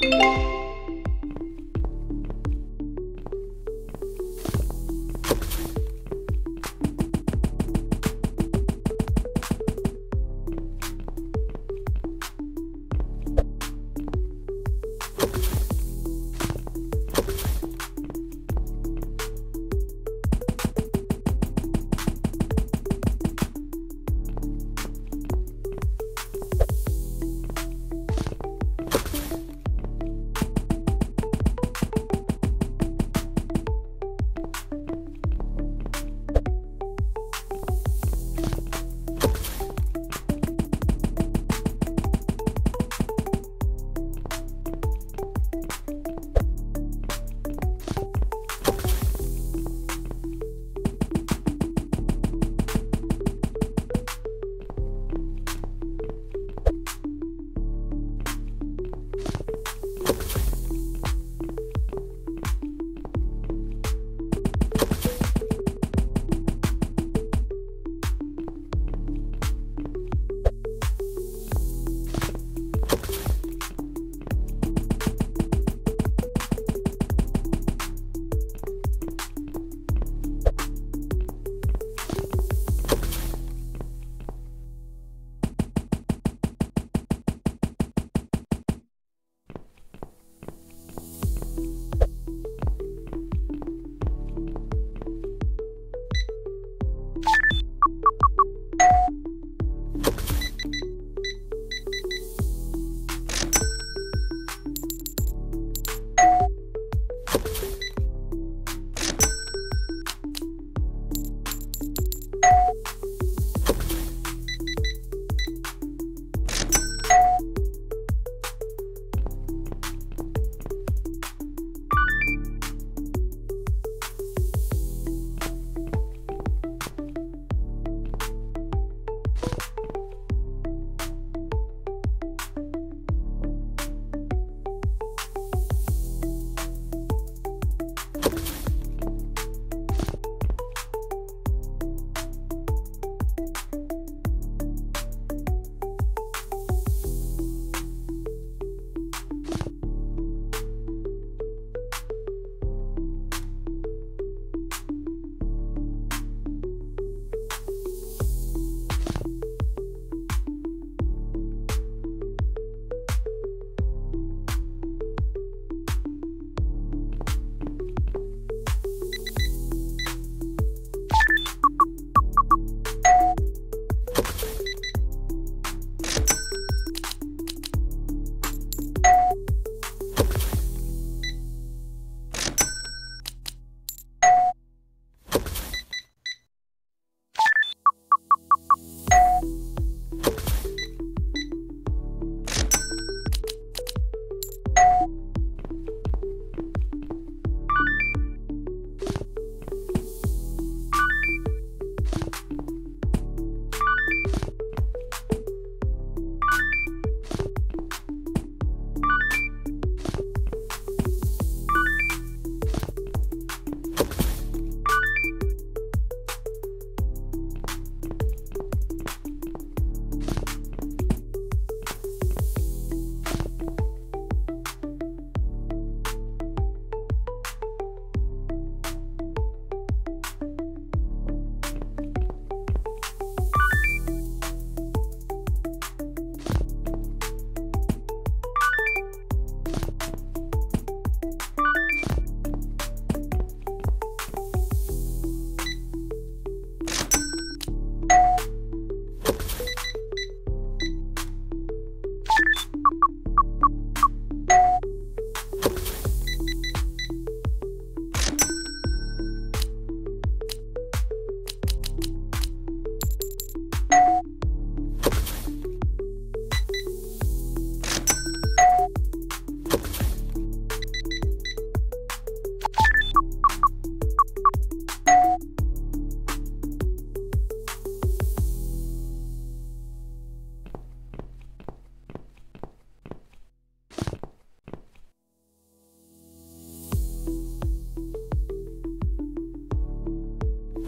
you